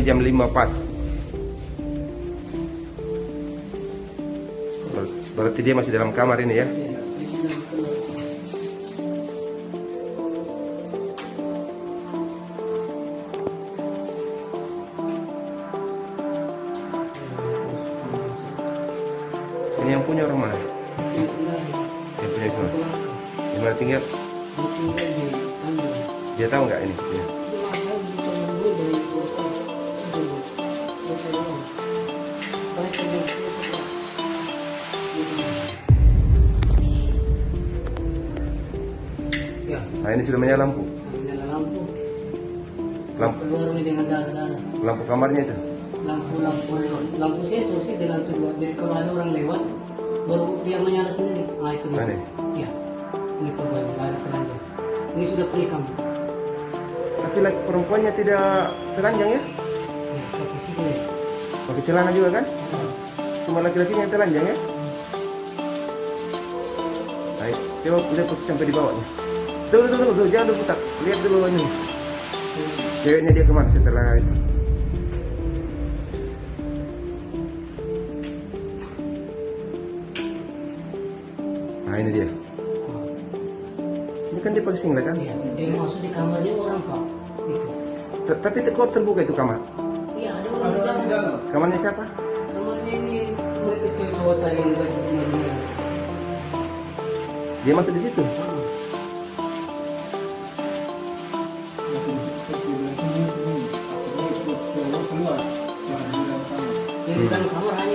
jam 5 pas. Ber- Berarti dia masih dalam kamar ini ya? Ini yang punya? Ini di Yang punya semua. pulang. Di mana tinggal? Dia tahu nggak ini? Ya, Nah ini sudah menyala lampu. nyala lampu. Lampu, Keluar dengan darah-darah. lampu kamarnya itu. Lampu lampu lampu sensor sih di lantai dua. Jadi kalau ada orang lewat, baru dia menyala sendiri. Nah itu dia. Mana? Ya, ini korban ada keranjang. Ini sudah pelikam. Tapi laki perempuannya tidak telanjang ya? Ya, pakai sini. Pakai celana juga kan? Cuma laki-lakinya yang telanjang ya? Baik, coba lihat posisi sampai di bawahnya. Tunggu, tunggu, tunggu, jangan dulu putar. Lihat dulu ini. Ceweknya dia ke mana setelah itu? Nah ini dia. Ini kan dia pakai singlet kan? Iya, dia masuk di kamarnya orang pak. Itu. Tapi kok terbuka itu kamar? Kamarnya siapa? Ini murid kecil cowok. Dia masuk di situ? Hmm. Dia